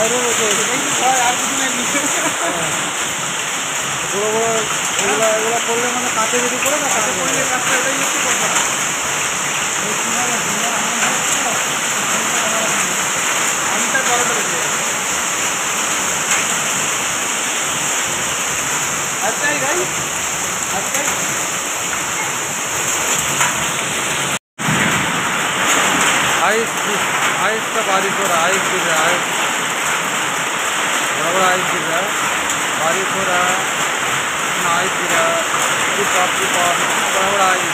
বাইরে রয়েছে আর কিছু নেই বড়ো বড়ো এগুলো এগুলো করলে মানে কাঁচে যদি পড়ে না কাঁচে পড়লে কাজটা এটাই হচ্ছে কথা আমিটা করাটা বেশি अच्छा है गाइस अच्छा आइस आइस का बारिश हो रहा है आइस गिर रहा है आइस बड़ा आइस बारिश हो रहा है बड़ा बड़ा